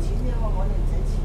钱嘅，我哋唔使。